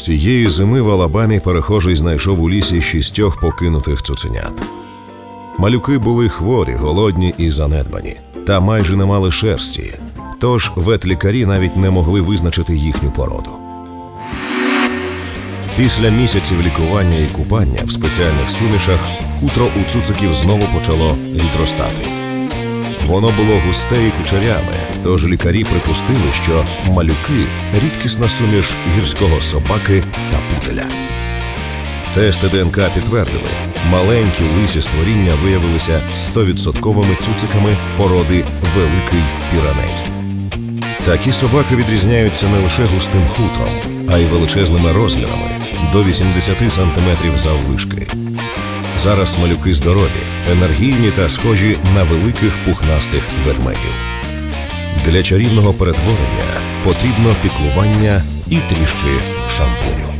Цієї зими в Алабамі перехожий знайшов у лісі шістьох покинутих цуценят. Малюки були хворі, голодні і занедбані, та майже не мали шерсті. Тож ветлікарі навіть не могли визначити їхню породу. Після місяців лікування і купання в спеціальних сумішах хутро у цуциків знову почало відростати. Воно було густе і кучеряве, тож лікарі припустили, що малюки рідкісна суміш гірського собаки та пуделя. Тести ДНК підтвердили, маленькі лисі створіння виявилися 100% цуциками породи Великий Піраней. Такі собаки відрізняються не лише густим хутром, а й величезними розмірами до 80 см заввишки. Зараз малюки здорові, енергійні та схожі на великих пухнастих ведмедів. Для чарівного перетворення потрібно піклування і трішки шампуню.